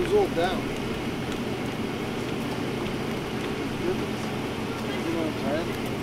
was all down. You know what I'm saying?